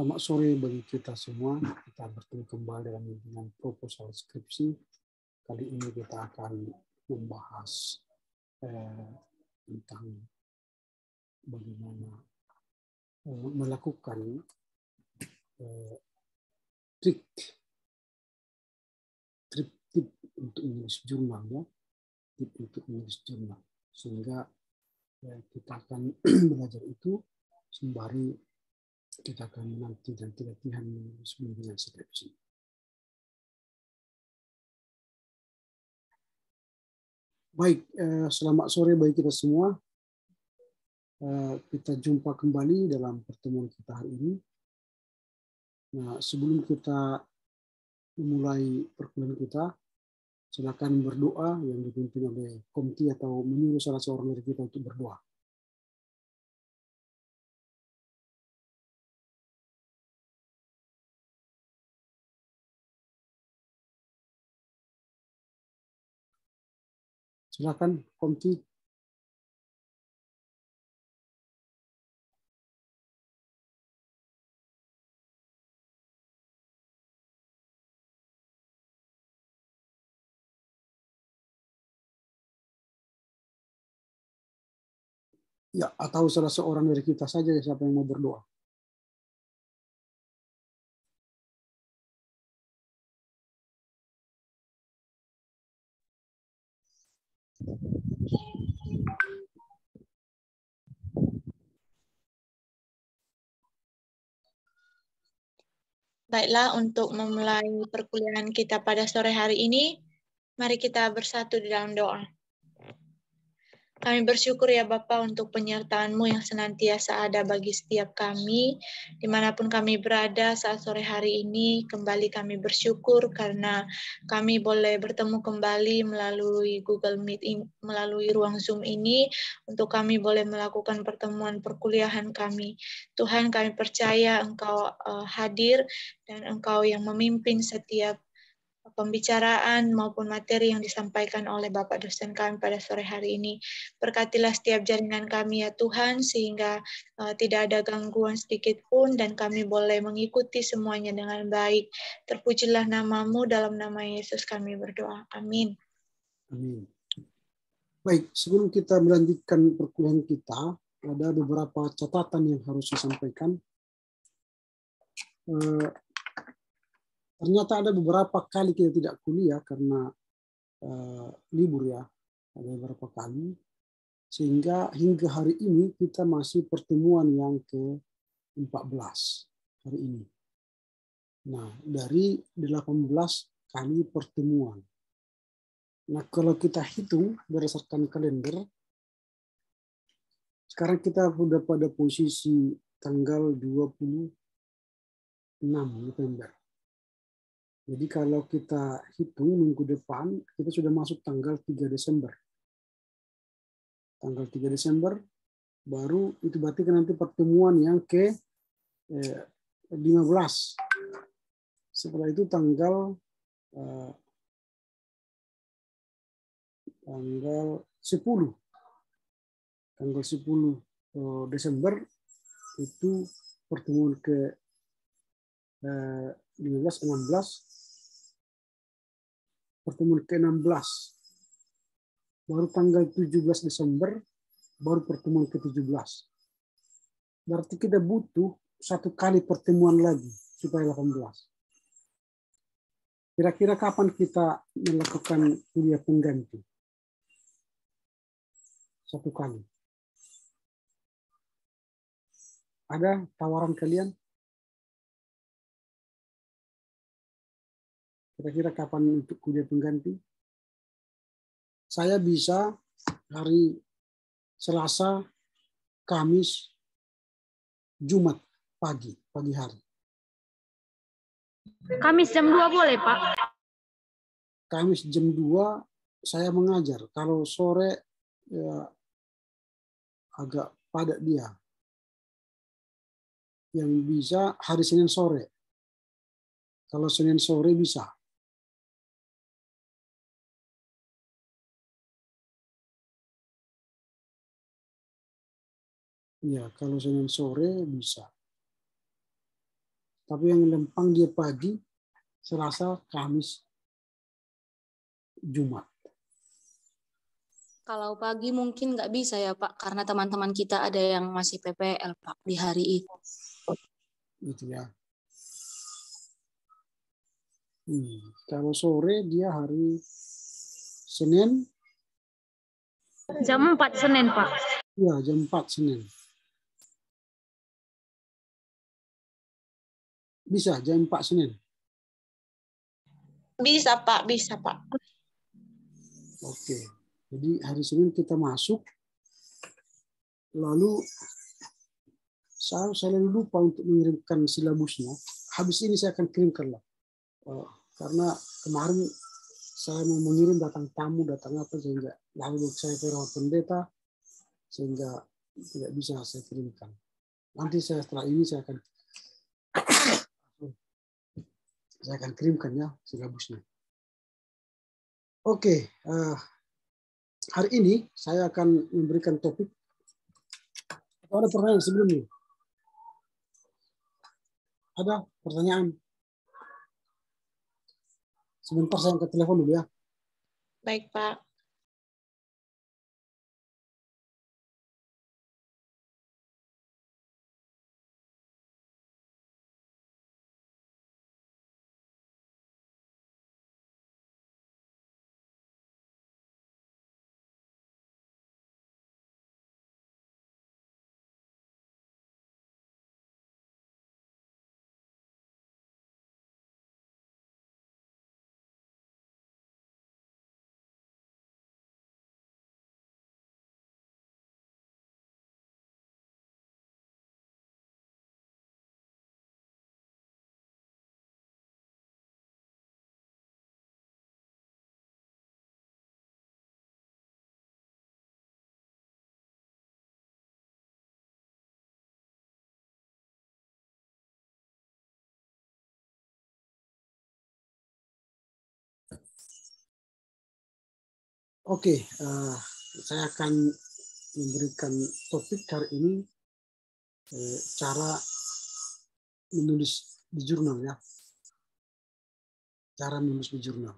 Selamat sore bagi kita semua. Kita bertemu kembali dalam bimbingan proposal skripsi. Kali ini kita akan membahas eh, tentang bagaimana eh, melakukan eh, trik trik tip untuk menulis jurnal ya, tip untuk menulis jurnal sehingga eh, kita akan belajar itu sembari kita akan menanti dan latihan menulis bimbingan skripsi. Baik, eh, selamat sore bagi kita semua. Eh, kita jumpa kembali dalam pertemuan kita hari ini. Nah, sebelum kita memulai perkuliahan kita, silakan berdoa yang dipimpin oleh komite atau menyuruh salah seorang dari kita untuk berdoa. Silakan Komti. Ya, atau salah seorang dari kita saja siapa yang mau berdoa. Baiklah, untuk memulai perkuliahan kita pada sore hari ini, mari kita bersatu di dalam doa. Kami bersyukur ya Bapak untuk penyertaan-Mu yang senantiasa ada bagi setiap kami, di mana pun kami berada saat sore hari ini, kembali kami bersyukur karena kami boleh bertemu kembali melalui Google Meet, melalui ruang Zoom ini, untuk kami boleh melakukan pertemuan perkuliahan kami. Tuhan kami percaya Engkau uh, hadir dan Engkau yang memimpin setiap pembicaraan maupun materi yang disampaikan oleh Bapak dosen kami pada sore hari ini. Berkatilah setiap jaringan kami ya Tuhan, sehingga uh, tidak ada gangguan sedikit pun dan kami boleh mengikuti semuanya dengan baik. Terpujilah namamu dalam nama Yesus kami berdoa. Amin. Amin. Baik, sebelum kita melanjutkan perkuliahan kita, ada beberapa catatan yang harus disampaikan. Uh, ternyata ada beberapa kali kita tidak kuliah karena uh, libur ya ada beberapa kali sehingga hingga hari ini kita masih pertemuan yang ke 14 hari ini. Nah, dari 18 kali pertemuan. Nah, kalau kita hitung berdasarkan kalender, sekarang kita sudah pada posisi tanggal 26 November. Jadi kalau kita hitung minggu depan, kita sudah masuk tanggal 3 Desember. Tanggal 3 Desember, baru itu berarti kan nanti pertemuan yang ke eh, 15. Setelah itu tanggal eh, tanggal 10. Tanggal 10 eh, Desember itu pertemuan ke 15 16 pertemuan ke-16. Baru tanggal 17 Desember, baru pertemuan ke-17. Berarti kita butuh satu kali pertemuan lagi supaya 18. Kira-kira kapan kita melakukan kuliah pengganti? Satu kali. Ada tawaran kalian? Kira-kira kapan untuk kuliah pengganti? Saya bisa hari Selasa, Kamis, Jumat pagi, pagi hari. Kamis jam 2 boleh, Pak? Kamis jam 2 saya mengajar. Kalau sore ya agak padat dia. Yang bisa hari Senin sore. Kalau Senin sore bisa. Ya, kalau Senin sore bisa. Tapi yang lempang dia pagi, Selasa, Kamis, Jumat. Kalau pagi mungkin nggak bisa ya Pak, karena teman-teman kita ada yang masih PPL Pak di hari itu. Gitu ya. Hmm. Kalau sore dia hari Senin. Jam 4 Senin Pak. Iya, jam 4 Senin. Bisa, jam 4 Senin. Bisa Pak, bisa Pak. Oke. Jadi hari Senin kita masuk, lalu saya selalu lupa untuk mengirimkan silabusnya. Habis ini saya akan kirimkan lah. Oh, karena kemarin saya mau mengirim datang tamu, datang apa sehingga lalu saya ke pendeta sehingga tidak bisa saya kirimkan. Nanti saya setelah ini saya akan saya akan kirimkan ya silabusnya. Oke, uh, hari ini saya akan memberikan topik. Ada pertanyaan sebelumnya? Ada pertanyaan? Sebentar saya angkat telepon dulu ya. Baik, Pak. Oke, uh, saya akan memberikan topik hari ini uh, cara menulis di jurnal ya. Cara menulis di jurnal.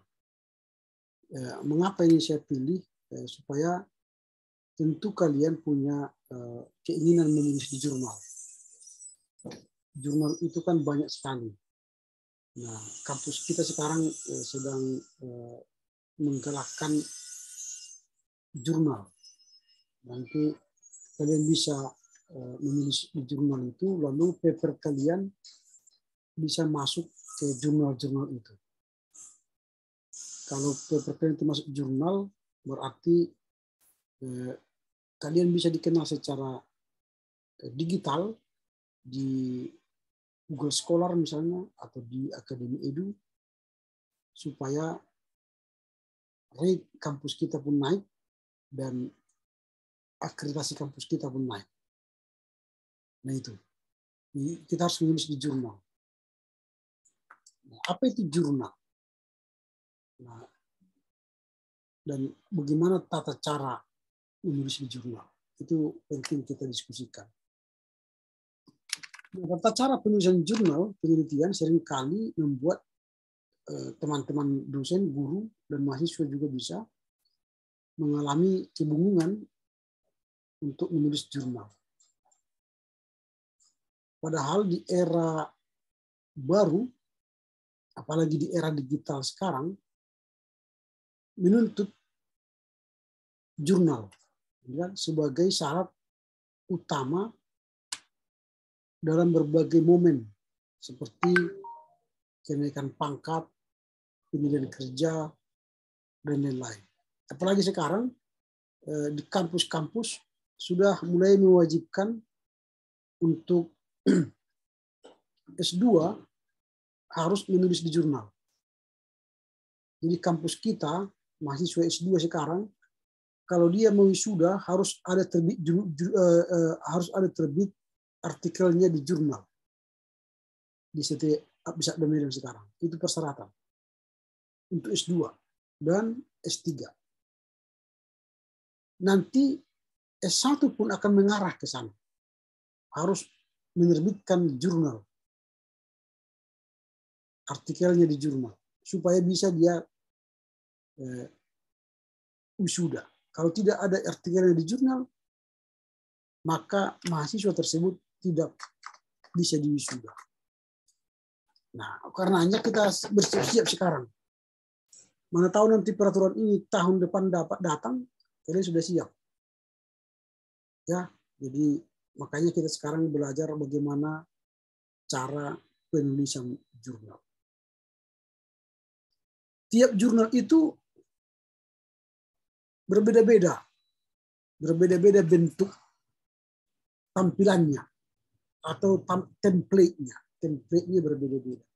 Uh, mengapa ini saya pilih? Uh, supaya tentu kalian punya uh, keinginan menulis di jurnal. Jurnal itu kan banyak sekali. Nah, kampus kita sekarang uh, sedang uh, menggerakkan jurnal. Nanti kalian bisa eh, menulis di jurnal itu, lalu paper kalian bisa masuk ke jurnal-jurnal itu. Kalau paper kalian itu masuk jurnal, berarti eh, kalian bisa dikenal secara eh, digital di Google Scholar misalnya atau di Akademi Edu supaya rate kampus kita pun naik dan akreditasi kampus kita pun naik. Nah itu, kita harus menulis di jurnal. Nah, apa itu jurnal? Nah, dan bagaimana tata cara menulis di jurnal? Itu penting kita diskusikan. Nah, tata cara penulisan jurnal penelitian sering kali membuat eh, teman-teman dosen, guru, dan mahasiswa juga bisa mengalami kebingungan untuk menulis jurnal. Padahal di era baru, apalagi di era digital sekarang, menuntut jurnal ya, sebagai syarat utama dalam berbagai momen seperti kenaikan pangkat, pemilihan kerja, dan lain-lain apalagi sekarang eh, di kampus-kampus sudah mulai mewajibkan untuk S2 harus menulis di jurnal. Jadi kampus kita, mahasiswa S2 sekarang, kalau dia mau wisuda harus ada terbit uh, uh, harus ada terbit artikelnya di jurnal di setiap bisa domain sekarang. Itu persyaratan untuk S2 dan S3 nanti S1 pun akan mengarah ke sana. Harus menerbitkan jurnal. artikelnya di jurnal supaya bisa dia eh, wisuda. Kalau tidak ada artikelnya di jurnal, maka mahasiswa tersebut tidak bisa diwisuda. Nah, karenanya kita bersiap-siap sekarang. Mana tahu nanti peraturan ini tahun depan dapat datang, kalian sudah siap. Ya, jadi makanya kita sekarang belajar bagaimana cara penulisan jurnal. Tiap jurnal itu berbeda-beda. Berbeda-beda bentuk tampilannya atau template-nya. Template-nya berbeda-beda.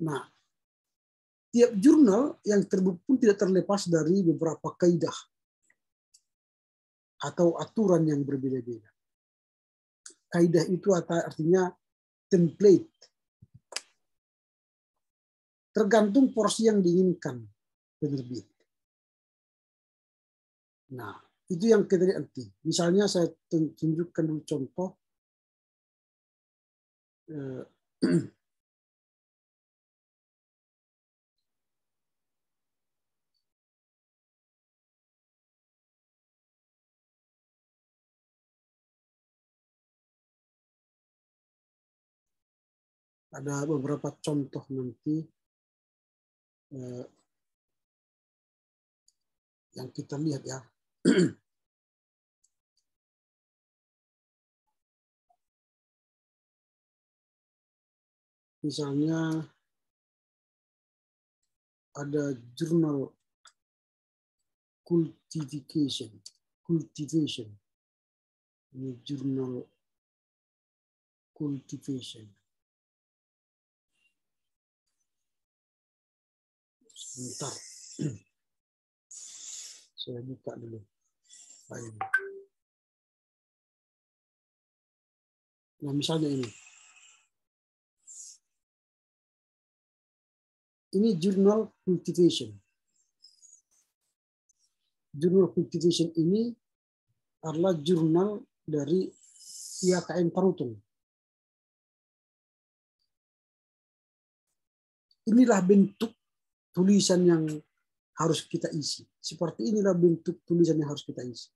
Nah, tiap jurnal yang terbit pun tidak terlepas dari beberapa kaidah atau aturan yang berbeda-beda. Kaidah itu artinya template. Tergantung porsi yang diinginkan penerbit. Nah, itu yang kita lihat. Misalnya saya tunjukkan dulu contoh. Eh, ada beberapa contoh nanti eh, yang kita lihat ya. Misalnya ada jurnal cultivation, cultivation. Ini jurnal cultivation. Sebentar. Saya buka dulu file. Nah, misalnya ini. Ini jurnal cultivation. Jurnal cultivation ini adalah jurnal dari IAKN Tarutung. Inilah bentuk tulisan yang harus kita isi. Seperti inilah bentuk tulisan yang harus kita isi.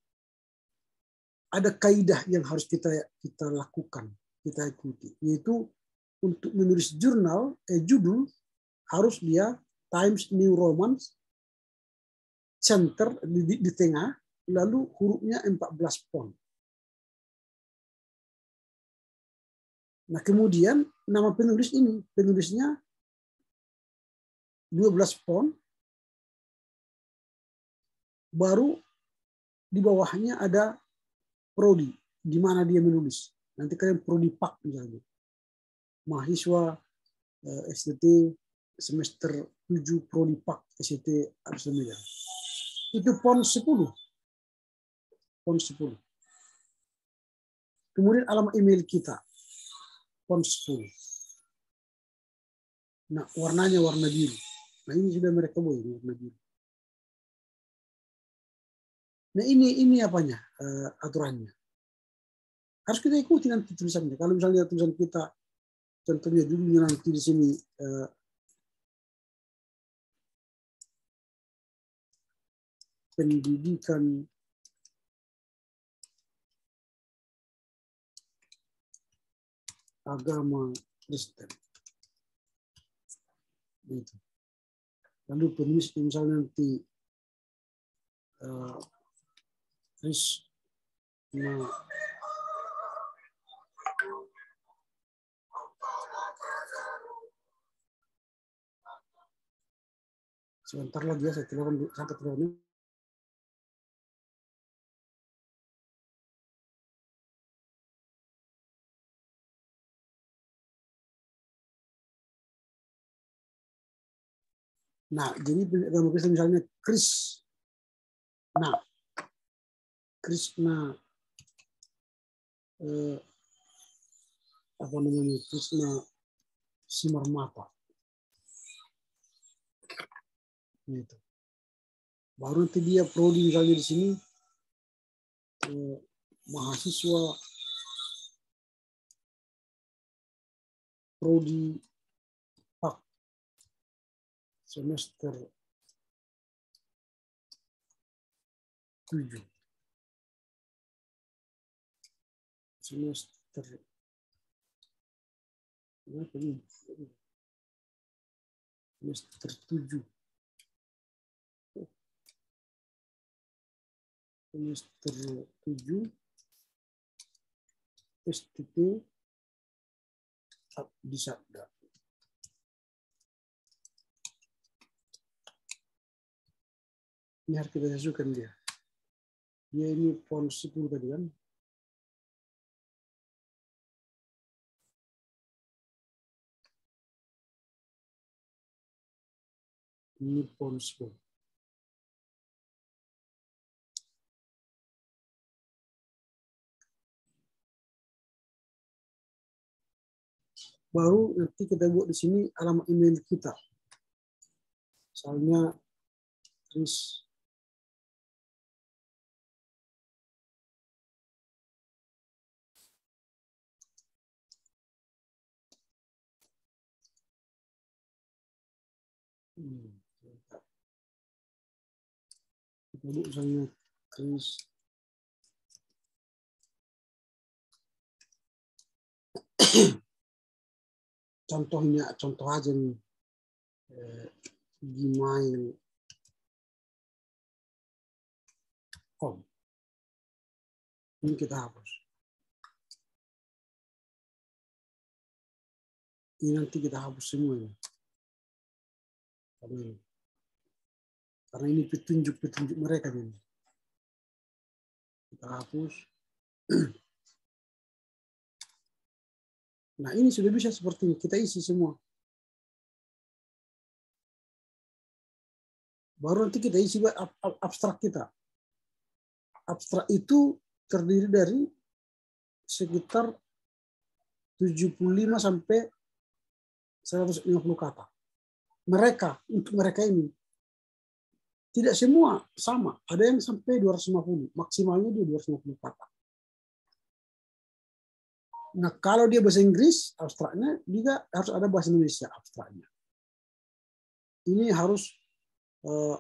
Ada kaidah yang harus kita kita lakukan, kita ikuti, yaitu untuk menulis jurnal, eh, judul harus dia Times New Roman center di, di, di tengah, lalu hurufnya 14 font. Nah kemudian nama penulis ini, penulisnya 12 font, baru di bawahnya ada prodi, di mana dia menulis. Nanti kalian prodi pak misalnya. Mahasiswa eh, STT semester 7 prodi pak STT Arsumedan. Itu font 10. Font 10. Kemudian alamat email kita. Font 10. Nah, warnanya warna biru. Nah ini sudah mereka warna biru. Nah ini ini apanya uh, aturannya. Harus kita ikuti nanti tulisannya. Kalau misalnya tulisan kita contohnya dulu nanti di sini uh, pendidikan agama Kristen. Gitu lalu penulis misalnya nanti uh, nah sebentar lagi ya saya telepon sampai telepon Nah, jadi agama Kristen misalnya Kris. Nah, Krishna eh, apa namanya Krishna Simarmata. Gitu. Baru nanti dia prodi misalnya di sini eh, mahasiswa prodi semester tujuh semester berapa ini? semester tujuh semester tujuh STP di Sabda. Ini harus kita sesuaikan dia. Dia ini pon 10 tadi kan. Ini pon 10. baru nanti kita buat di sini alamat email kita. Misalnya Chris Hmm, kita buat misalnya Chris contohnya contoh aja nih eh, Gmail com ini kita hapus ini nanti kita hapus semuanya ini karena ini petunjuk petunjuk mereka nih kita hapus Nah ini sudah bisa seperti ini. Kita isi semua. Baru nanti kita isi abstrak kita. Abstrak itu terdiri dari sekitar 75 sampai 150 kata. Mereka, untuk mereka ini. Tidak semua sama. Ada yang sampai 250. Maksimalnya dia 250 kata. Nah, kalau dia bahasa Inggris, abstraknya juga harus ada bahasa Indonesia abstraknya. Ini harus uh,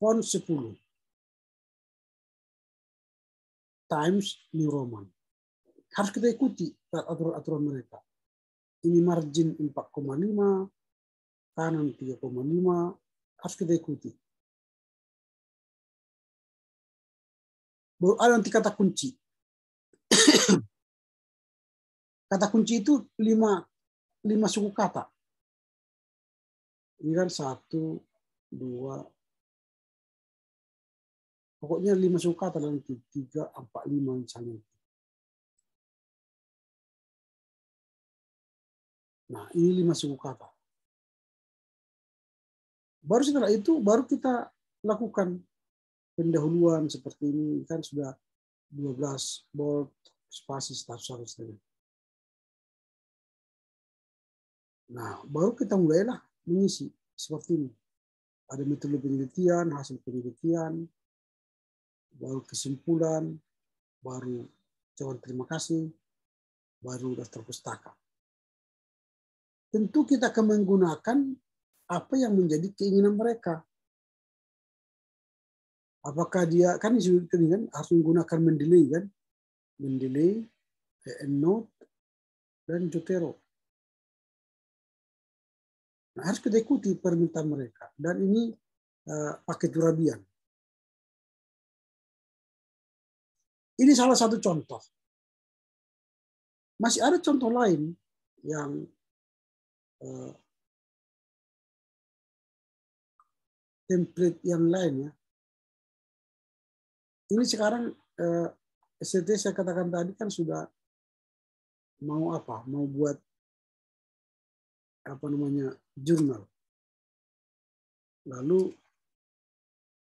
font 10 times New Roman. Harus kita ikuti aturan-aturan mereka. Ini margin 4,5, kanan 3,5, harus kita ikuti. Baru ada nanti kata kunci kata kunci itu lima, lima suku kata. Ini kan satu, dua, pokoknya lima suku kata nanti tiga, empat, lima misalnya. Nah, ini lima suku kata. Baru setelah itu, baru kita lakukan pendahuluan seperti ini kan sudah 12 bold spasi status harusnya. Nah, baru kita mulailah mengisi seperti ini. Ada metode penelitian, hasil penelitian, baru kesimpulan, baru jawaban terima kasih, baru daftar pustaka. Tentu kita akan menggunakan apa yang menjadi keinginan mereka. Apakah dia kan kan harus menggunakan mendelay kan, mendelay, EndNote, dan Jotero. Nah, harus kita ikuti permintaan mereka. Dan ini uh, pakai Turabian. Ini salah satu contoh. Masih ada contoh lain yang template yang lain ya. Ini sekarang eh, STT saya katakan tadi kan sudah mau apa? Mau buat apa namanya jurnal. Lalu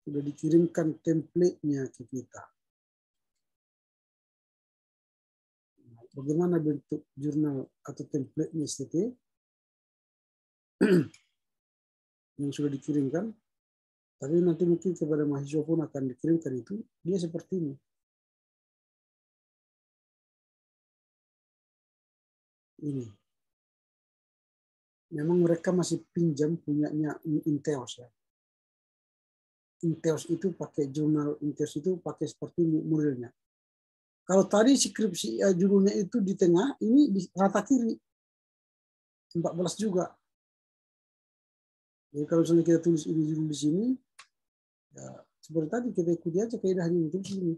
sudah dikirimkan template-nya ke kita. Bagaimana bentuk jurnal atau template-nya yang sudah dikirimkan. Tapi nanti mungkin kepada mahasiswa pun akan dikirimkan itu. Dia seperti ini. ini. Memang mereka masih pinjam punyanya Inteos ya. Inteos itu pakai jurnal Inteos itu pakai seperti modelnya. Kalau tadi skripsi uh, judulnya itu di tengah, ini di rata kiri. 14 juga. Jadi kalau misalnya kita tulis ini di sini, ya seperti tadi kita ikuti aja kaidahnya itu di sini.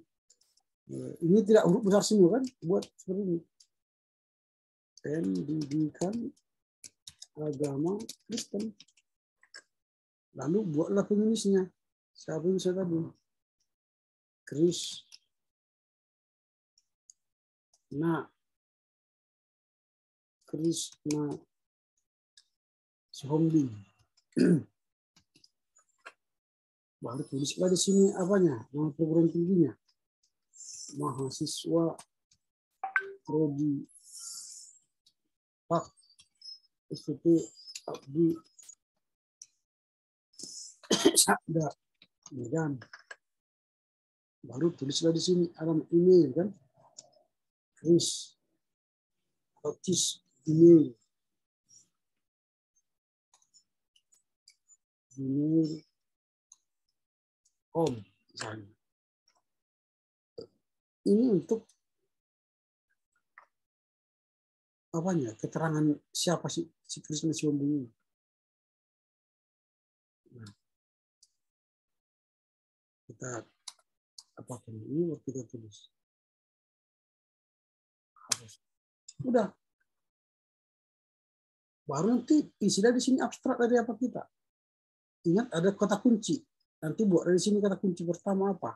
Ya, ini tidak huruf besar semua kan, buat seperti ini. Pendidikan agama Kristen. Lalu buatlah penulisnya. Siapa yang saya tadi? Chris. Nah, Krishna Sohombing. Baru tulislah di sini apanya, nama program tingginya. Mahasiswa Prodi Pak SVP Abdi Sabda Medan. Baru tulislah di sini alamat email kan. Chris Otis email email om misalnya ini untuk apanya? Keterangan siapa sih? Si Krishna Siwambungi nah, kita apa ini kita tulis. Udah. Baru nanti istilah di sini abstrak dari apa kita. Ingat ada kata kunci. Nanti buat dari sini kata kunci pertama apa?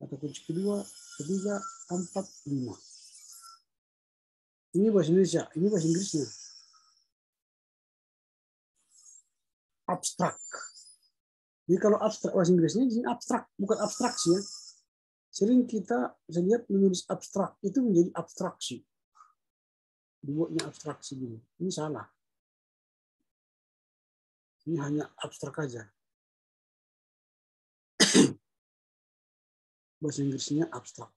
Kata kunci kedua, ketiga, empat, lima. Ini bahasa Indonesia, ini bahasa Inggrisnya. Abstrak. Jadi kalau abstrak bahasa Inggrisnya ini abstrak, bukan abstraksi ya. Sering kita saya lihat menulis abstrak itu menjadi abstraksi dibuatnya abstraksi gini. Ini salah. Ini hanya abstrak aja. Bahasa Inggrisnya abstrak.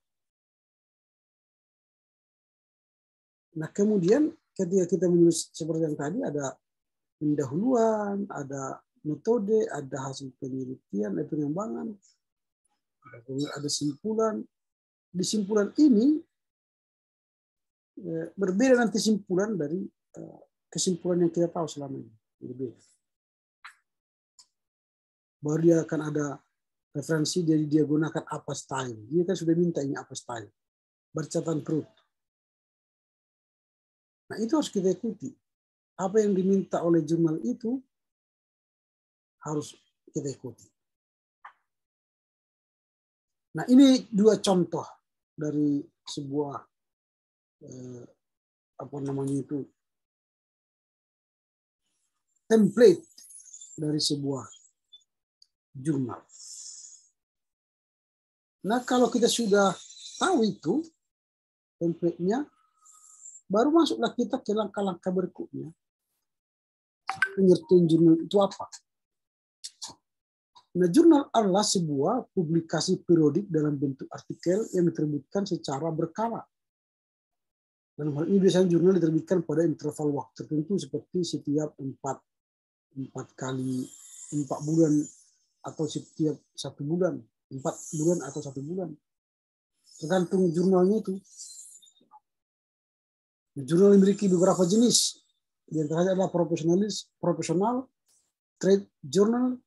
Nah kemudian ketika kita menulis seperti yang tadi ada pendahuluan, ada metode, ada hasil penelitian, ada pengembangan, ada simpulan. Di simpulan ini Eh, berbeda nanti kesimpulan dari eh, kesimpulan yang kita tahu selama ini. Berbeda. Baru dia akan ada referensi jadi dia gunakan apa style. Dia kan sudah minta ini apa style. Bercatan perut. Nah itu harus kita ikuti. Apa yang diminta oleh jurnal itu harus kita ikuti. Nah ini dua contoh dari sebuah eh, apa namanya itu template dari sebuah jurnal. Nah kalau kita sudah tahu itu template-nya, baru masuklah kita ke langkah-langkah berikutnya. Pengertian jurnal itu apa? Nah, jurnal adalah sebuah publikasi periodik dalam bentuk artikel yang diterbitkan secara berkala dalam hal ini biasanya jurnal diterbitkan pada interval waktu tertentu seperti setiap empat empat kali empat bulan atau setiap satu bulan empat bulan atau satu bulan. Tergantung jurnalnya itu. Jurnal memiliki beberapa jenis. Di antaranya adalah profesionalis profesional trade journal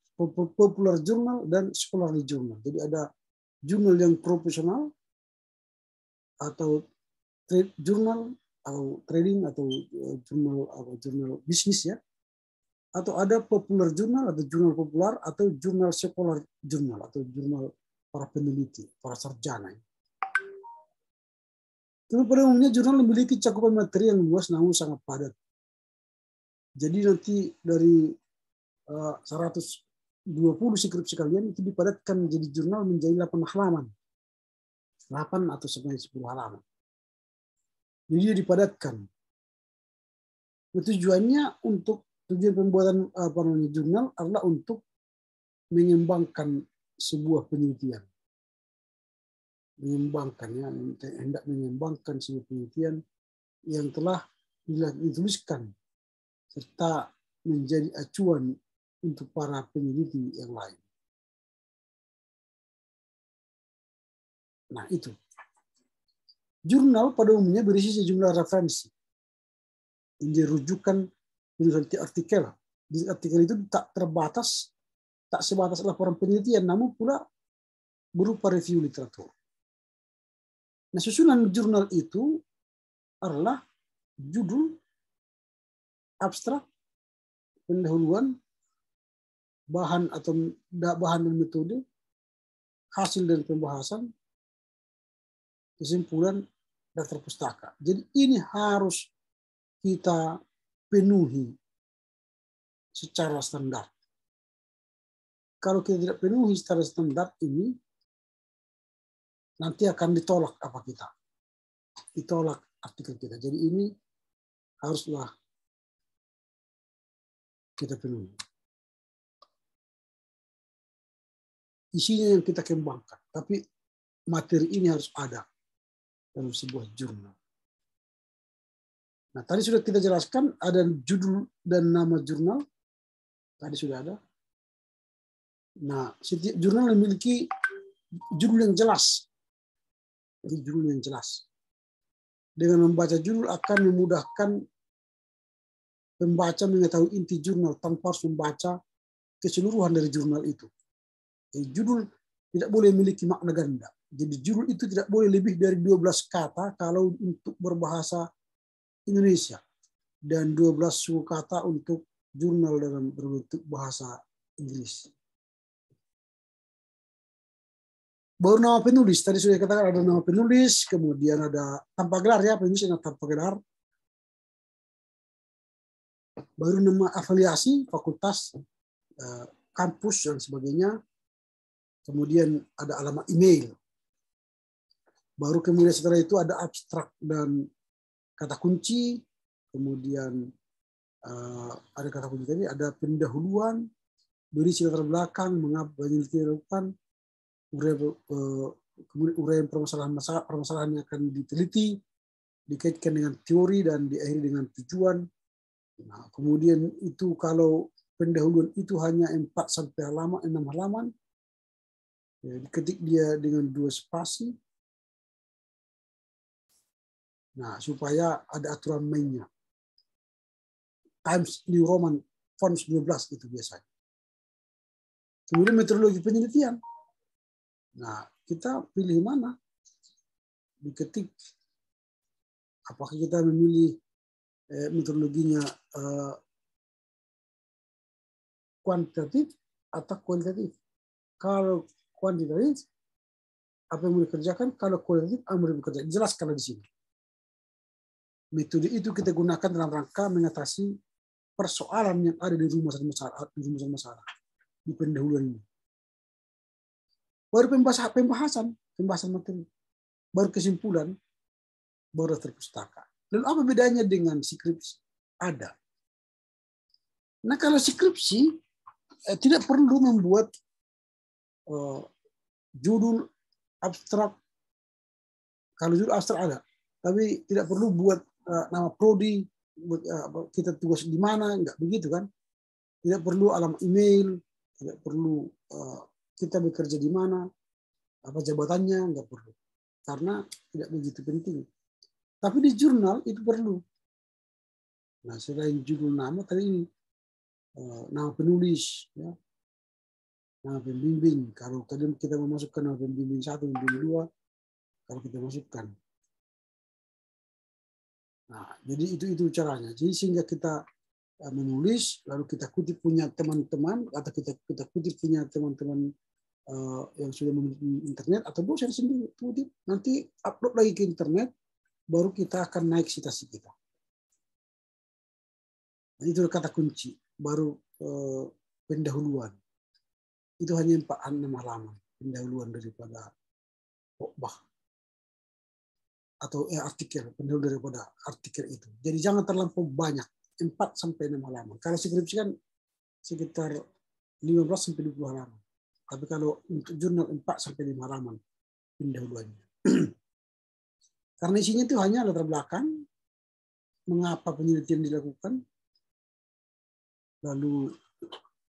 popular journal dan scholarly journal. Jadi ada jurnal yang profesional atau trade journal atau trading atau eh, jurnal atau jurnal bisnis ya atau ada popular jurnal atau jurnal populer atau jurnal sekolah jurnal atau jurnal para peneliti para sarjana. Tapi pada umumnya jurnal memiliki cakupan materi yang luas namun sangat padat. Jadi nanti dari uh, eh, 120 skripsi kalian itu dipadatkan menjadi jurnal menjadi 8 halaman. 8 atau sampai 10 halaman. Jadi dipadatkan. Tujuannya untuk tujuan pembuatan apa namanya jurnal adalah untuk mengembangkan sebuah penelitian. Mengembangkan ya, hendak mengembangkan sebuah penelitian yang telah dituliskan serta menjadi acuan untuk para peneliti yang lain. Nah, itu. Jurnal pada umumnya berisi sejumlah referensi yang dirujukan menjadi artikel. Di artikel itu tak terbatas, tak sebatas laporan penelitian, namun pula berupa review literatur. Nah, susunan jurnal itu adalah judul, abstrak, pendahuluan, bahan atau bahan dan metode, hasil dari pembahasan, kesimpulan daftar pustaka. Jadi ini harus kita penuhi secara standar. Kalau kita tidak penuhi secara standar ini, nanti akan ditolak apa kita. Ditolak artikel kita. Jadi ini haruslah kita penuhi. Isinya yang kita kembangkan. Tapi materi ini harus ada dalam sebuah jurnal. Nah, tadi sudah kita jelaskan ada judul dan nama jurnal. Tadi sudah ada. Nah, setiap jurnal memiliki judul yang jelas. Jadi judul yang jelas. Dengan membaca judul akan memudahkan pembaca mengetahui inti jurnal tanpa harus membaca keseluruhan dari jurnal itu. Jadi judul tidak boleh memiliki makna ganda. Jadi judul itu tidak boleh lebih dari 12 kata kalau untuk berbahasa Indonesia dan 12 suku kata untuk jurnal dalam berbentuk bahasa Inggris. Baru nama penulis, tadi sudah katakan ada nama penulis, kemudian ada tanpa gelar ya, penulis yang tanpa gelar. Baru nama afiliasi, fakultas, eh, kampus, dan sebagainya. Kemudian ada alamat email, Baru kemudian setelah itu ada abstrak dan kata kunci, kemudian uh, ada kata kunci tadi, ada pendahuluan, berisi latar belakang, mengapa banyak dilakukan, uh, kemudian uraian permasalahan permasalahan yang akan diteliti, dikaitkan dengan teori dan diakhiri dengan tujuan. Nah, kemudian itu kalau pendahuluan itu hanya 4 sampai halaman, 6 halaman, ya, diketik dia dengan dua spasi, Nah, supaya ada aturan mainnya. Times New Roman font 12 itu biasanya. Kemudian metodologi penelitian. Nah, kita pilih mana? Diketik. Apakah kita memilih eh, metodologinya eh, kuantitatif atau kualitatif? Kalau kuantitatif, apa yang mau dikerjakan? Kalau kualitatif, apa yang mau dikerjakan? Jelaskan di sini. Metode itu kita gunakan dalam rangka mengatasi persoalan yang ada di rumah masalah, di rumah masalah di pendahuluan ini. Baru pembahasan, pembahasan, pembahasan materi, baru kesimpulan, baru daftar pustaka. Lalu apa bedanya dengan skripsi? Ada. Nah kalau skripsi eh, tidak perlu membuat eh, judul abstrak. Kalau judul abstrak ada, tapi tidak perlu buat nama prodi eh, kita tugas di mana nggak begitu kan? Tidak perlu alamat email tidak perlu eh, kita bekerja di mana apa jabatannya nggak perlu. Karena tidak begitu penting. Tapi di jurnal itu perlu. Nah selain judul nama tadi ini nama penulis ya. Nama pembimbing. Kalau tadi kita memasukkan nama pembimbing satu pembimbing dua kalau kita masukkan Nah, jadi itu itu caranya. Jadi sehingga kita eh, menulis, lalu kita kutip punya teman-teman atau kita kita kutip punya teman-teman uh, yang sudah memiliki internet atau dosen sendiri kutip nanti upload lagi ke internet, baru kita akan naik citasi kita. Nah, itu kata kunci. Baru uh, pendahuluan. Itu hanya empat enam halaman pendahuluan daripada khotbah atau eh, artikel pendahulu daripada artikel itu. Jadi jangan terlampau banyak, 4 sampai 6 halaman. Kalau skripsi kan sekitar 15 sampai 20 halaman. Tapi kalau untuk jurnal 4 sampai 5 halaman pendahuluannya. Karena isinya itu hanya latar belakang, mengapa penelitian dilakukan, lalu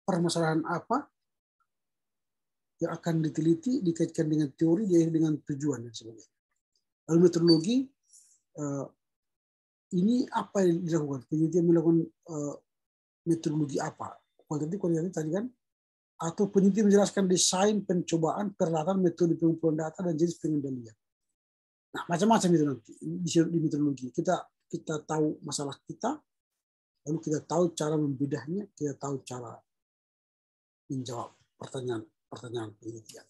permasalahan apa yang akan diteliti dikaitkan dengan teori, dengan tujuan dan sebagainya. Lalu metodologi eh, ini apa yang dilakukan? Penelitian melakukan uh, metodologi apa? Kualitatif, kualitatif tadi kan? Atau penelitian menjelaskan desain, pencobaan, peralatan, metode pengumpulan data dan jenis pengendalian. Nah, macam-macam itu nanti di metodologi. Kita kita tahu masalah kita, lalu kita tahu cara membedahnya, kita tahu cara menjawab pertanyaan pertanyaan penelitian.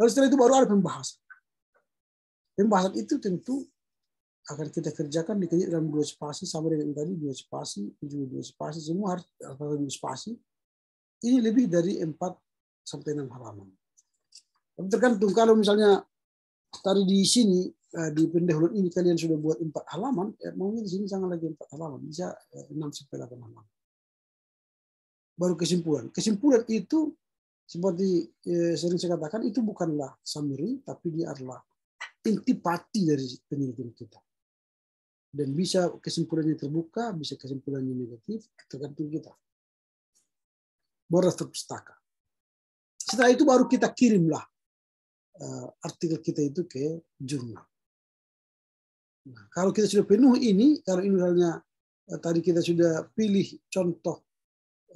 Lalu setelah itu baru ada pembahasan. Pembahasan itu tentu akan kita kerjakan di dalam dua spasi sama dengan tadi dua spasi, tujuh dua spasi, semua harus dua spasi. Ini lebih dari empat sampai enam halaman. Tapi tergantung kalau misalnya tadi di sini eh, di pendahuluan ini kalian sudah buat empat halaman, ya mungkin di sini jangan lagi empat halaman, bisa eh, enam sampai delapan halaman. Baru kesimpulan. Kesimpulan itu seperti eh, sering saya katakan itu bukanlah summary, tapi dia adalah intipati dari penelitian kita dan bisa kesimpulannya terbuka, bisa kesimpulannya negatif, tergantung kita. Baru daftar pustaka. Setelah itu baru kita kirimlah uh, artikel kita itu ke jurnal. Nah, kalau kita sudah penuh ini, kalau ini misalnya uh, tadi kita sudah pilih contoh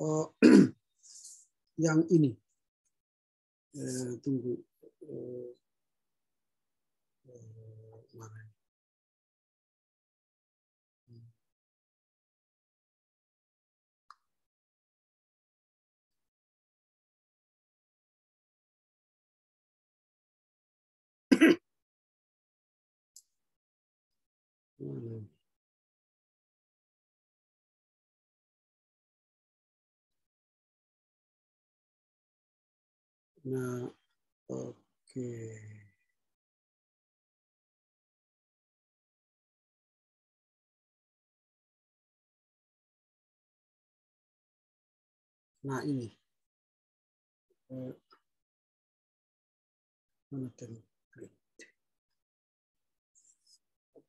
uh, yang ini. Tunggu. Hmm. Nah, oke. Okay. Nah, ini. Eh, mana template?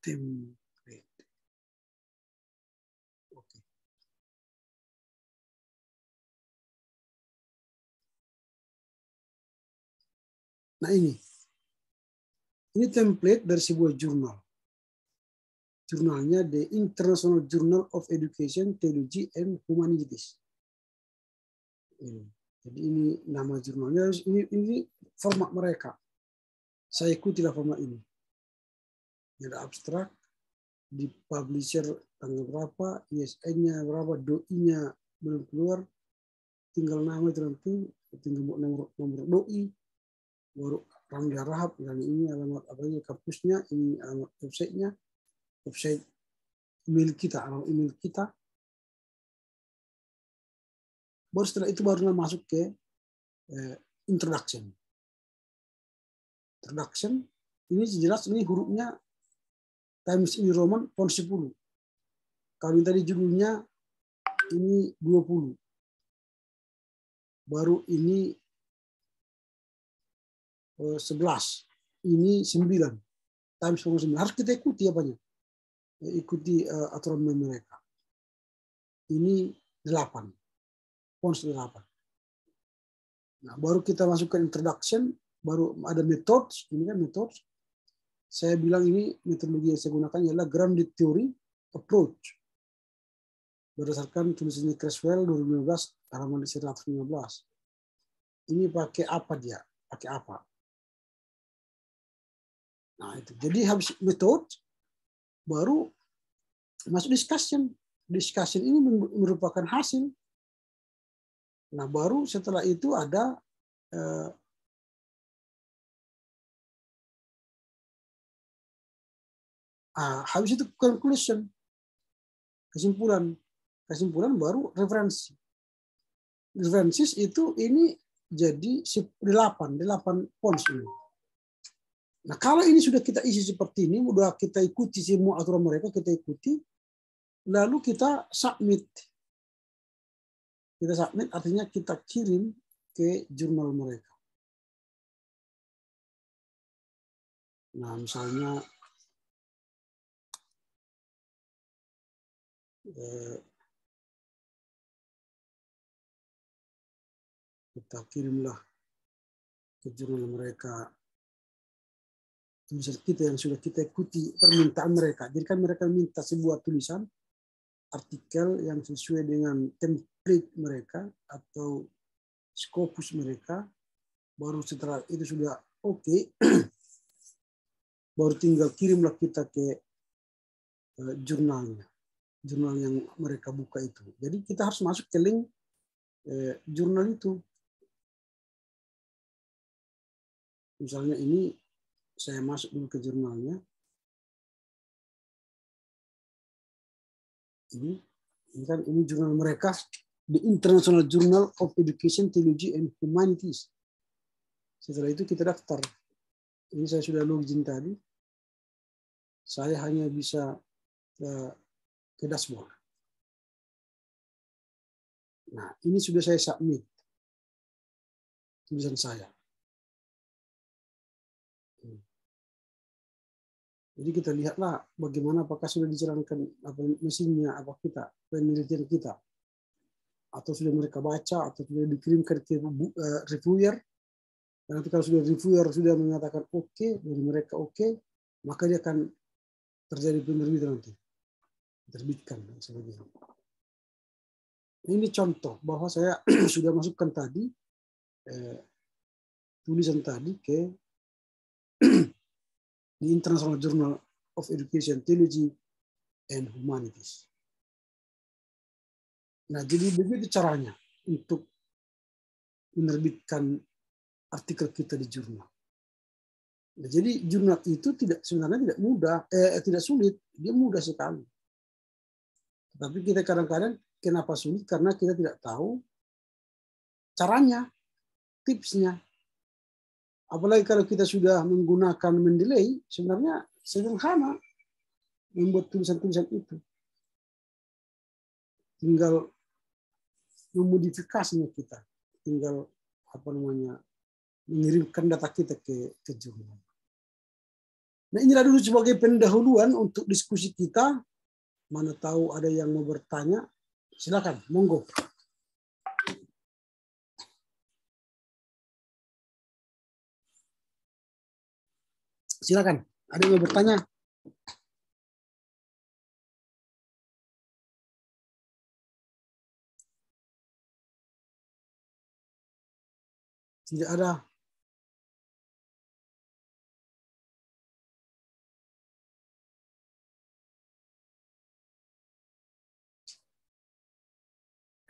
Template. Nah ini. Ini template dari sebuah jurnal. Jurnalnya The International Journal of Education, Theology, and Humanities. Ini. Jadi ini nama jurnalnya. Ini, ini format mereka. Saya ikutilah format ini. Ada abstrak, di publisher tanggal berapa, ISN-nya berapa, doi-nya belum keluar, tinggal nama itu nanti, tinggal nomor, nomor doi, baru Ramli Rahab dan ini alamat apa ini kampusnya ini alamat websitenya website email kita alamat email kita baru setelah itu baru masuk ke eh, introduction. Introduction ini jelas ini hurufnya Times New Roman font 10 kalau tadi judulnya ini 20 baru ini 11 eh, ini 9 times 9 harus kita ikuti apanya? Ikuti uh, aturan mereka. Ini 8 pons 8 nah baru kita masukkan introduction baru ada metode ini kan metode saya bilang ini metodologi yang saya gunakan adalah grounded theory approach berdasarkan tulisannya Creswell 2015 halaman 115 ini pakai apa dia pakai apa Nah, itu. Jadi habis metode baru masuk discussion. Discussion ini merupakan hasil. Nah, baru setelah itu ada eh, ah, habis itu conclusion. Kesimpulan. Kesimpulan baru referensi. Referensi itu ini jadi delapan, delapan points ini. Nah, kalau ini sudah kita isi seperti ini, sudah kita ikuti semua aturan mereka, kita ikuti, lalu kita submit. Kita submit artinya kita kirim ke jurnal mereka. Nah, misalnya eh, kita kirimlah ke jurnal mereka tulisan kita yang sudah kita ikuti permintaan mereka. Jadi kan mereka minta sebuah tulisan artikel yang sesuai dengan template mereka atau skopus mereka. Baru setelah itu sudah oke, okay, baru tinggal kirimlah kita ke uh, jurnalnya, jurnal yang mereka buka itu. Jadi kita harus masuk ke link uh, jurnal itu. Misalnya ini saya masuk dulu ke jurnalnya. Ini, ini kan ini jurnal mereka, The International Journal of Education, Theology and Humanities. Setelah itu kita daftar. Ini saya sudah login tadi. Saya hanya bisa ke, ke dashboard. Nah, ini sudah saya submit tulisan saya. Jadi kita lihatlah bagaimana apakah sudah dijalankan apa mesinnya apa kita penelitian kita atau sudah mereka baca atau sudah dikirimkan ke uh, reviewer dan nanti kalau sudah reviewer sudah mengatakan oke okay, dari mereka oke okay, maka dia akan terjadi penerbitan nanti terbitkan dan sebagainya. Ini contoh bahwa saya sudah masukkan tadi eh, tulisan tadi ke di International Journal of Education, Theology, and Humanities. Nah, jadi begitu caranya untuk menerbitkan artikel kita di jurnal. Nah, jadi jurnal itu tidak sebenarnya tidak mudah, eh, tidak sulit, dia mudah sekali. Tapi kita kadang-kadang kenapa sulit? Karena kita tidak tahu caranya, tipsnya. Apalagi kalau kita sudah menggunakan mendelay, sebenarnya sederhana membuat tulisan-tulisan itu. Tinggal memodifikasinya kita. Tinggal apa namanya mengirimkan data kita ke ke jurnal. Nah inilah dulu sebagai pendahuluan untuk diskusi kita. Mana tahu ada yang mau bertanya, silakan, monggo. Silakan. Ada yang mau bertanya? Tidak ada.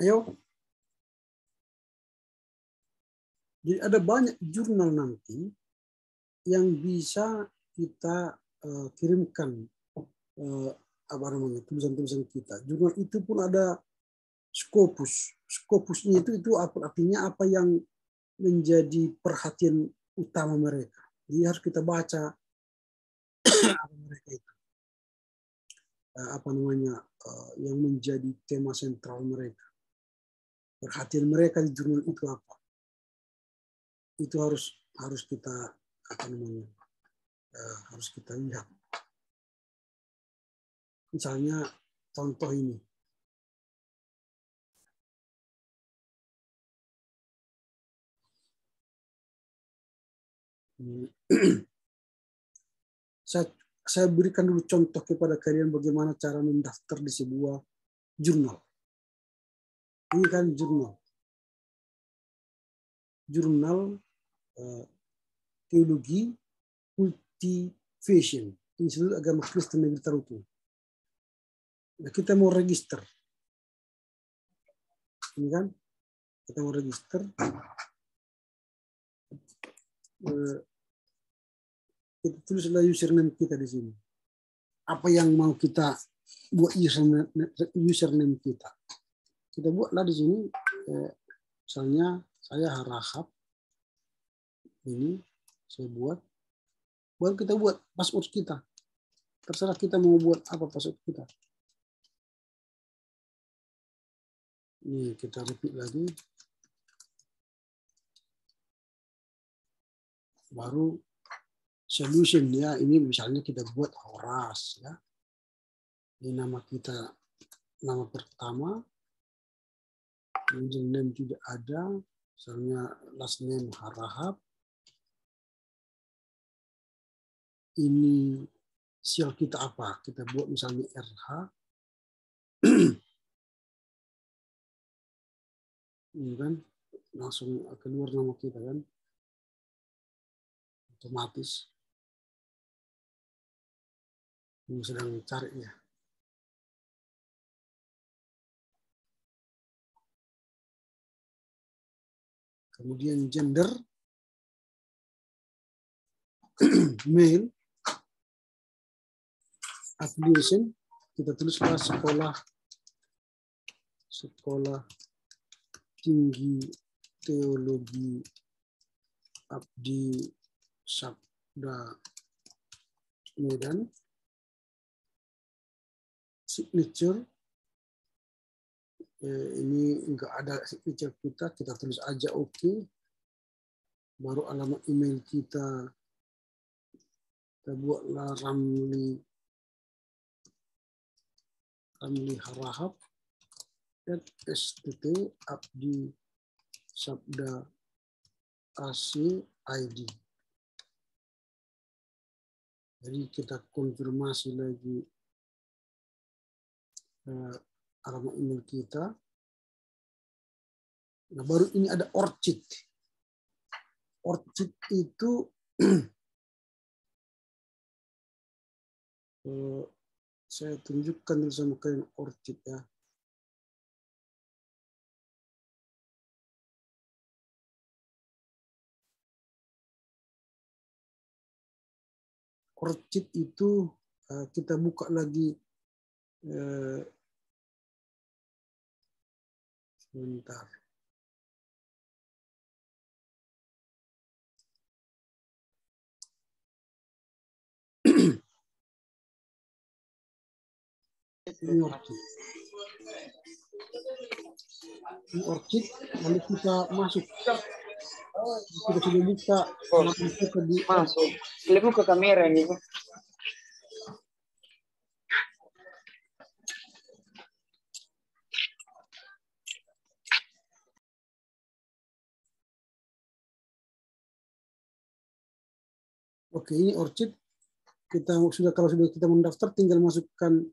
Ayo. Jadi ada banyak jurnal nanti yang bisa kita uh, kirimkan uh, apa namanya tulisan-tulisan kita. Jurnal itu pun ada skopus. Skopusnya itu itu apa artinya apa yang menjadi perhatian utama mereka. Jadi harus kita baca apa mereka itu. Uh, apa namanya uh, yang menjadi tema sentral mereka. Perhatian mereka di jurnal itu apa? Itu harus harus kita apa namanya uh, harus kita lihat. Misalnya contoh ini. saya saya berikan dulu contoh kepada kalian bagaimana cara mendaftar di sebuah jurnal. Ini kan jurnal. Jurnal uh, teologi cultivation Institut Agama Kristen Negeri Tarutu. Nah, kita mau register. Ini kan, kita mau register. Eh, kita tulislah username kita di sini. Apa yang mau kita buat username, kita. Kita buatlah di sini, eh, misalnya saya harahap ini saya buat baru kita buat password kita terserah kita mau buat apa password kita ini kita repeat lagi baru solution ya ini misalnya kita buat horas ya ini nama kita nama pertama, middle name tidak ada, misalnya last name Harahap. Ini sial kita apa? Kita buat misalnya RH. Ini kan langsung keluar nama kita kan otomatis ini sedang cari ya kemudian gender. Male. Affiliation. Kita tulislah sekolah. Sekolah tinggi teologi Abdi Sabda Medan signature eh, ini enggak ada signature kita kita tulis aja oke okay. baru alamat email kita kita buatlah Ramli Ramli Harahap at stt abdi sabda AC ID. Jadi kita konfirmasi lagi alamat email kita. Nah baru ini ada orchid. Orchid itu uh, saya tunjukkan dulu sama kalian orchid ya. Orchid itu uh, kita buka lagi uh, sebentar. Ini orchid. Ini orchid, lalu kita masuk. Kita sudah buka, Oh. kita di Masuk. Lihat ke kamera ini. Oke, ini orchid. Kita sudah kalau sudah kita mendaftar, tinggal masukkan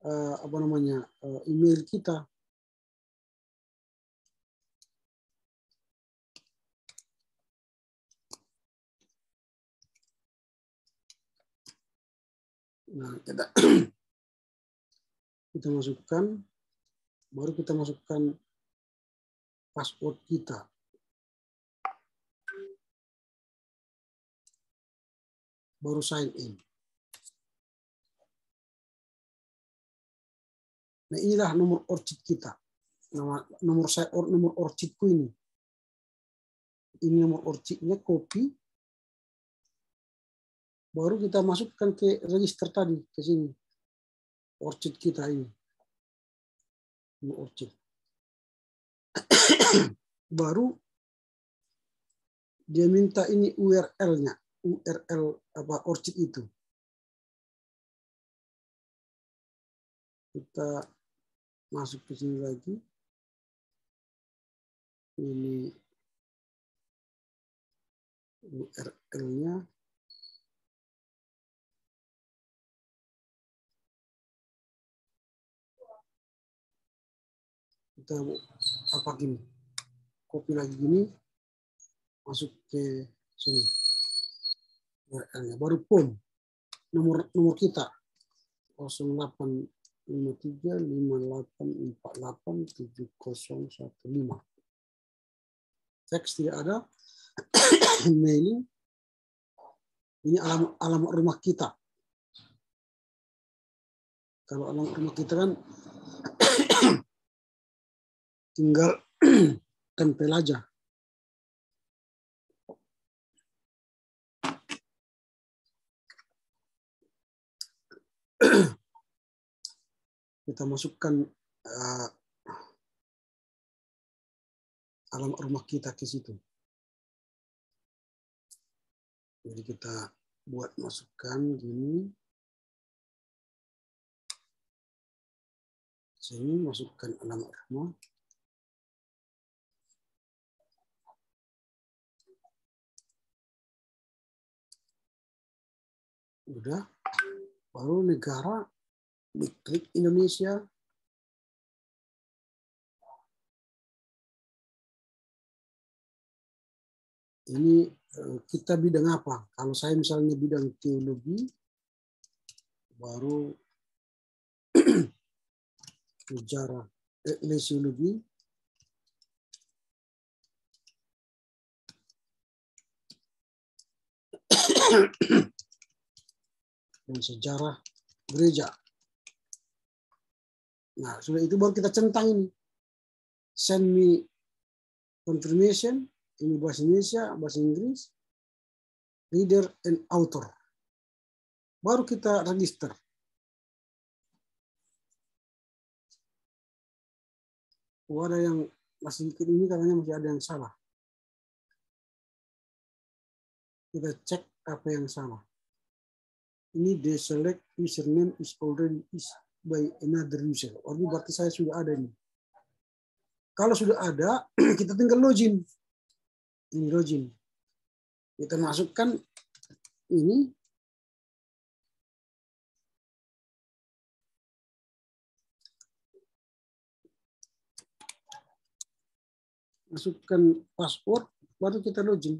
eh, apa namanya eh, email kita. Nah, kita kita masukkan, baru kita masukkan password kita. Baru sign in. Nah inilah nomor orchid kita. Nama nomor saya or, nomor orchidku ini. Ini nomor orchidnya copy. Baru kita masukkan ke register tadi ke sini. Orchid kita ini. Nomor orchid. Baru dia minta ini URL-nya. URL apa orchid itu. Kita masuk ke sini lagi. Ini URL-nya. Kita apa gini? Copy lagi gini. Masuk ke sini. URL-nya. Baru pun nomor nomor kita 085358487015. Teks tidak ada. Mailing. Ini alamat, alamat rumah kita. Kalau alamat rumah kita kan tinggal tempel aja. kita masukkan uh, alamat rumah kita ke situ. Jadi kita buat masukkan gini. Sini masukkan alamat rumah. Udah. Baru negara klik Indonesia. Ini eh, kita bidang apa? Kalau saya misalnya bidang teologi, baru sejarah eklesiologi dan sejarah gereja. Nah, sudah itu baru kita centang ini. Send me confirmation, ini bahasa Indonesia, bahasa Inggris, reader and author. Baru kita register. Oh, ada yang masih dikit ini katanya masih ada yang salah. Kita cek apa yang salah. Ini the select username is already is by another user. Oh, ini berarti saya sudah ada ini. Kalau sudah ada, kita tinggal login. Ini login. Kita masukkan ini masukkan password, baru kita login.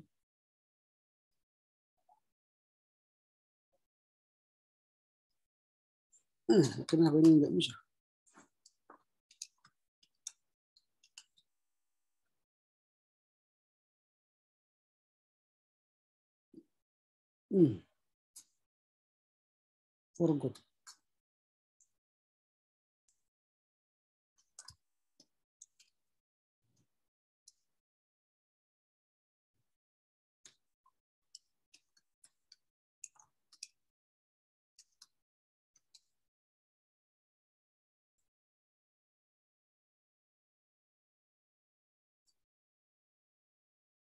Hmm, kenapa ini nggak bisa? Hmm. Forgot.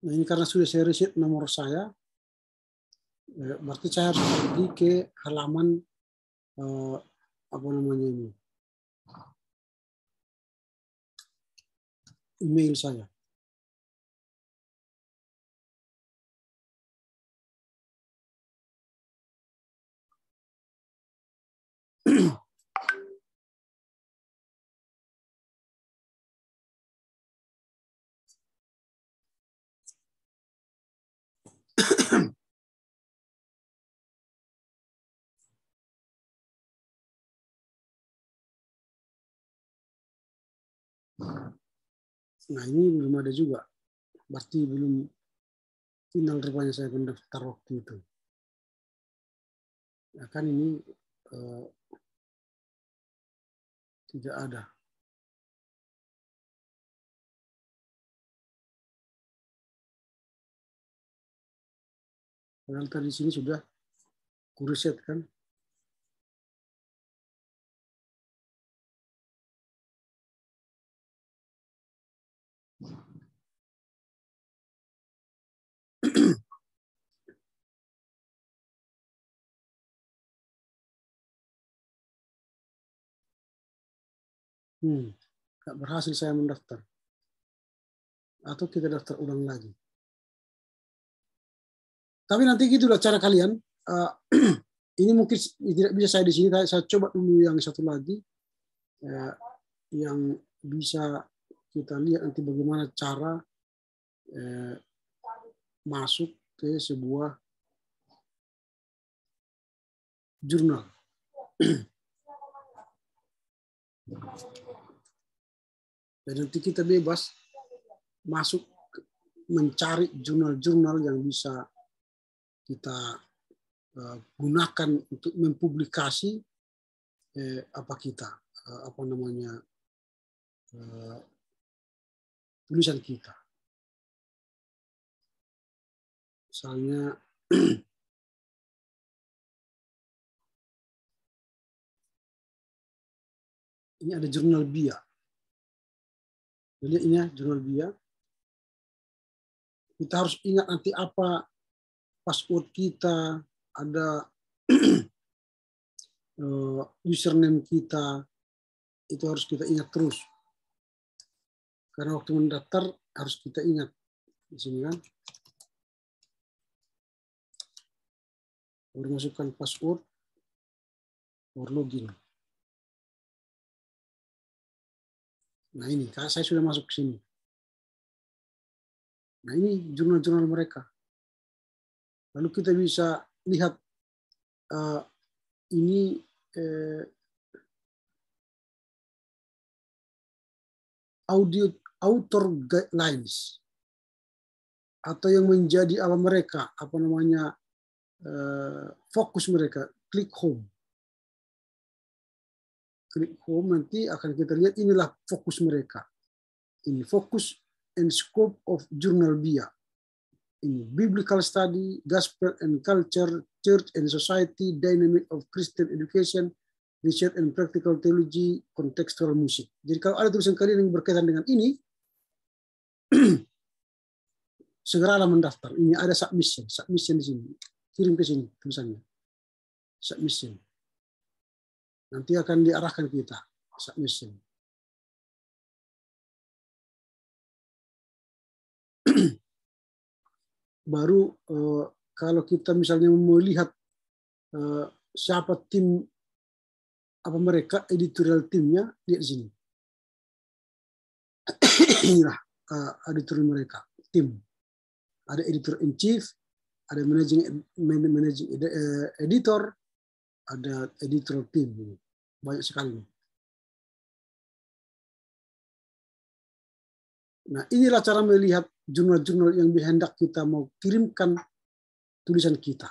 Nah ini karena sudah saya reset nomor saya, eh, berarti saya harus pergi ke halaman eh, apa namanya ini email saya. Nah ini belum ada juga. Berarti belum final rupanya saya mendaftar waktu itu. Ya kan ini eh, tidak ada. Padahal tadi sini sudah kureset kan. Hmm, nggak berhasil saya mendaftar. Atau kita daftar ulang lagi. Tapi nanti gitulah cara kalian. Uh, ini mungkin tidak bisa saya di sini. Saya coba dulu yang satu lagi, uh, yang bisa kita lihat nanti bagaimana cara uh, masuk ke sebuah jurnal. Dan nanti kita bebas masuk mencari jurnal-jurnal yang bisa kita uh, gunakan untuk mempublikasi eh, apa kita uh, apa namanya uh, tulisan kita. Misalnya ini ada jurnal BIA. Jadi ini ya, jurnal BIA. Kita harus ingat nanti apa password kita, ada username kita, Itu harus kita ingat terus. Karena waktu mendaftar harus kita ingat di sini kan. Baru masukkan password, baru login. Nah ini, saya sudah masuk ke sini. Nah ini jurnal-jurnal mereka. Lalu kita bisa lihat uh, ini uh, audio author guidelines atau yang menjadi apa mereka apa namanya uh, fokus mereka klik home klik home nanti akan kita lihat inilah fokus mereka ini fokus and scope of Journal BIA. In biblical study, gospel and culture, church and society, dynamic of Christian education, research and practical theology, contextual music. Jadi kalau ada tulisan kalian yang berkaitan dengan ini, segeralah mendaftar. Ini ada submission, submission di sini. Kirim ke sini tulisannya. Submission. Nanti akan diarahkan kita submission. baru uh, kalau kita misalnya melihat uh, siapa tim apa mereka editorial timnya lihat sini inilah uh, editorial mereka tim ada editor in chief ada managing editor ada editorial team banyak sekali Nah, inilah cara melihat jurnal-jurnal yang hendak kita mau kirimkan tulisan kita.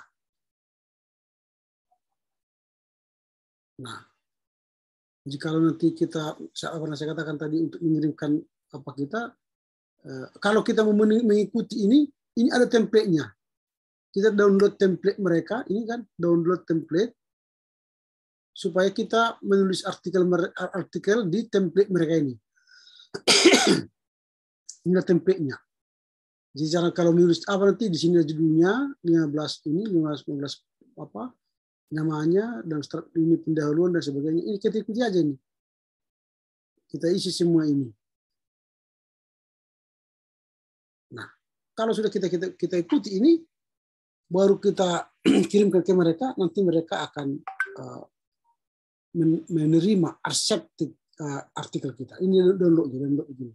Nah, kalau nanti kita, saya pernah saya katakan tadi untuk mengirimkan apa kita, eh, kalau kita mau mengikuti ini, ini ada template-nya. Kita download template mereka, ini kan download template, supaya kita menulis artikel artikel di template mereka ini. ini template-nya. Jadi cara kalau menulis apa nanti di sini judulnya 15 ini 15 15 apa namanya dan ini pendahuluan dan sebagainya. Ini kita ikuti aja ini. Kita isi semua ini. Nah, kalau sudah kita kita kita ikuti ini baru kita kirimkan ke mereka nanti mereka akan uh, menerima accepted uh, artikel kita. Ini download download begini.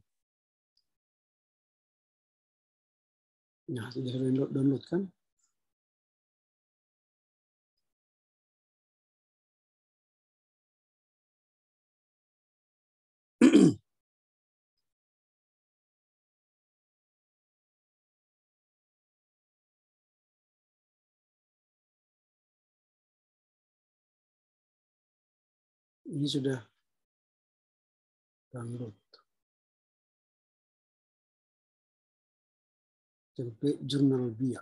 Nah, sudah download, download kan? Ini sudah template jurnal BIA.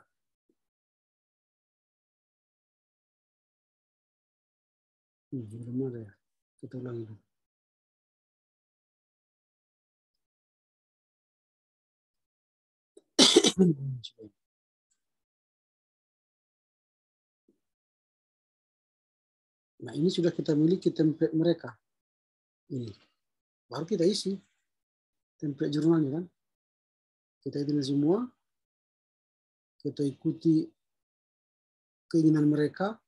Hmm, belum ya. Kita ulangi dulu. Nah ini sudah kita miliki template mereka. Ini. Baru kita isi template jurnalnya kan. Kita isi semua kita ikuti keinginan mereka,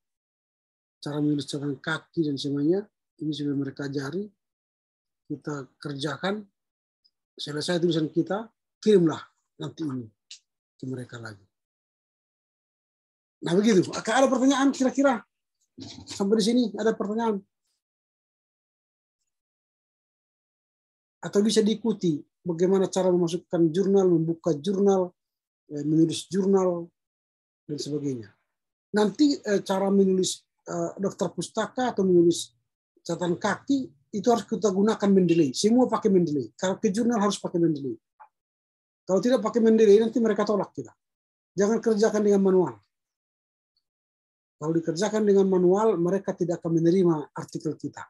cara menulis dengan kaki dan semuanya, ini sudah mereka ajari, kita kerjakan, selesai tulisan kita, kirimlah nanti ini ke mereka lagi. Nah begitu. Ada pertanyaan kira-kira? Sampai di sini ada pertanyaan? Atau bisa diikuti bagaimana cara memasukkan jurnal, membuka jurnal, Eh, menulis jurnal dan sebagainya. Nanti eh, cara menulis eh, daftar pustaka atau menulis catatan kaki itu harus kita gunakan Mendeley. Semua pakai Mendeley. Kalau ke jurnal harus pakai Mendeley. Kalau tidak pakai Mendeley nanti mereka tolak kita. Jangan kerjakan dengan manual. Kalau dikerjakan dengan manual, mereka tidak akan menerima artikel kita.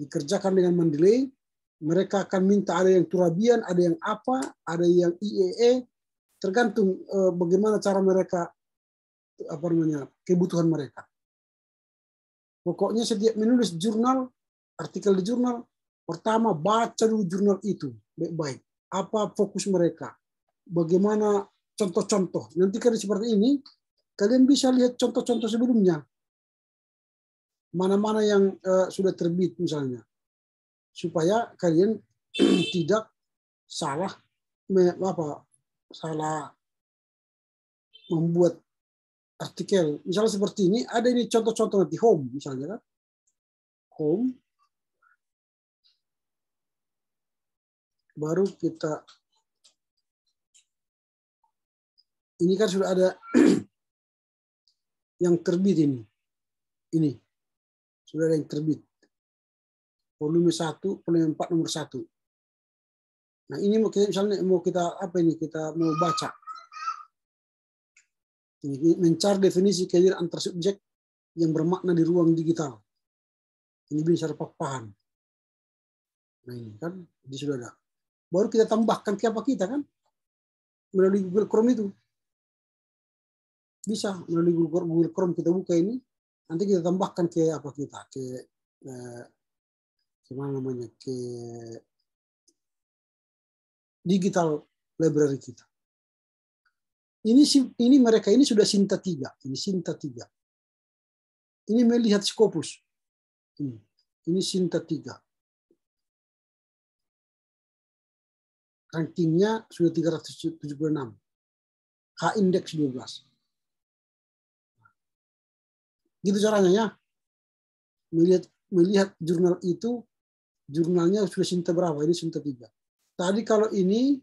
Dikerjakan dengan Mendeley, mereka akan minta ada yang turabian, ada yang apa, ada yang IEE, tergantung uh, bagaimana cara mereka apa namanya kebutuhan mereka. Pokoknya setiap menulis jurnal, artikel di jurnal Pertama, baca dulu jurnal itu baik-baik. Apa fokus mereka? Bagaimana contoh-contoh? Nanti kan seperti ini, kalian bisa lihat contoh-contoh sebelumnya. Mana-mana yang uh, sudah terbit misalnya. Supaya kalian tidak salah apa salah membuat artikel. Misalnya seperti ini, ada ini contoh-contoh nanti home misalnya kan. Home baru kita ini kan sudah ada yang terbit ini. Ini. Sudah ada yang terbit. Volume 1, volume 4 nomor 1. Nah, ini mau kita misalnya mau kita apa ini? Kita mau baca. Ini mencari definisi kehadiran antar subjek yang bermakna di ruang digital. Ini bisa paham. Nah, ini kan di sudah ada baru kita tambahkan ke apa kita kan melalui Google Chrome itu bisa melalui Google Chrome kita buka ini nanti kita tambahkan ke apa kita ke eh, namanya ke digital library kita ini ini mereka ini sudah Sinta tiga ini Sinta tiga ini melihat Scopus ini ini Sinta tiga rankingnya sudah 376. H index 12. Gitu caranya ya. Melihat melihat jurnal itu jurnalnya sudah sinta berapa? Ini sinta 3. Tadi kalau ini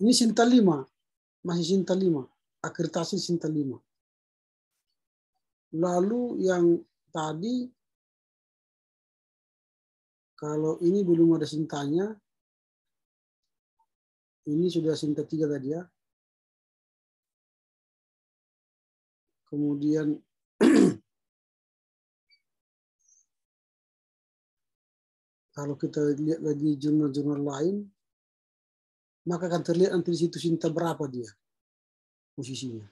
ini sinta 5. Masih sinta 5. Akreditasi sinta 5. Lalu yang tadi kalau ini belum ada sintanya, ini sudah sinta tiga tadi ya. Kemudian kalau kita lihat lagi jurnal-jurnal lain, maka akan terlihat nanti di situ sinta berapa dia posisinya.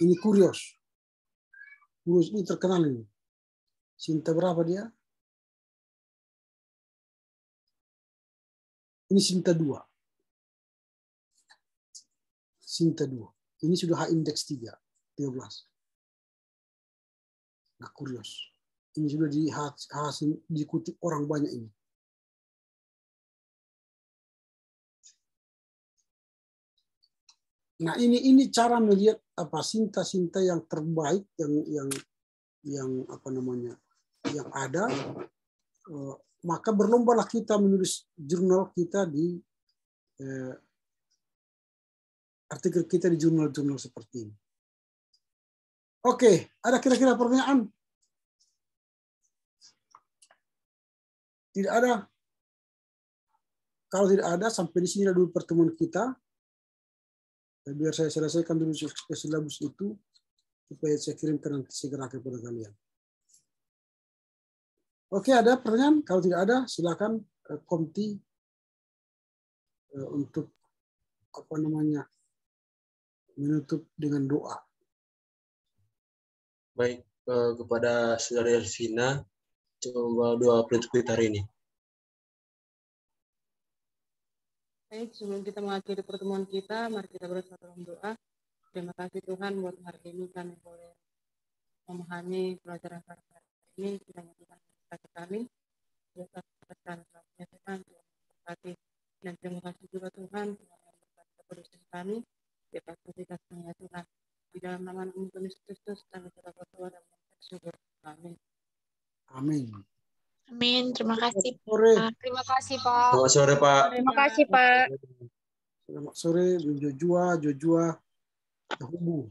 Ini kurios. Kurios ini terkenal ini. Sinta berapa dia? Ini Sinta 2. Sinta 2. Ini sudah H index 3, 13. Nah, kurios. Ini sudah di hasil diikuti orang banyak ini. Nah, ini ini cara melihat apa sinta-sinta yang terbaik yang yang yang apa namanya? yang ada eh, maka berlombalah kita menulis jurnal kita di eh, artikel kita di jurnal-jurnal seperti ini. Oke, ada kira-kira pertanyaan? Tidak ada. Kalau tidak ada, sampai di sini dulu pertemuan kita. Biar saya selesaikan dulu silabus itu, supaya saya kirimkan segera kepada kalian. Oke, ada pertanyaan? Kalau tidak ada, silakan eh, Komti eh, untuk apa namanya menutup dengan doa. Baik, eh, kepada saudara Elvina, coba doa penutup kita hari ini. Baik, sebelum kita mengakhiri pertemuan kita, mari kita bersatu dalam doa. Terima kasih Tuhan buat hari ini kami boleh memahami pelajaran hari ini. Kita Tuhan kata kami dosa Tuhan Tuhan berkati dan terima kasih juga Tuhan Tuhan yang berkati keputusan kami kasihnya Tuhan di dalam nama Yesus Kristus kami telah berdoa dan bersyukur amin amin amin terima kasih sore. Terima kasih Pak. Selamat sore Pak. Terima kasih Pak. Selamat sore Jojua Jojua. Hubu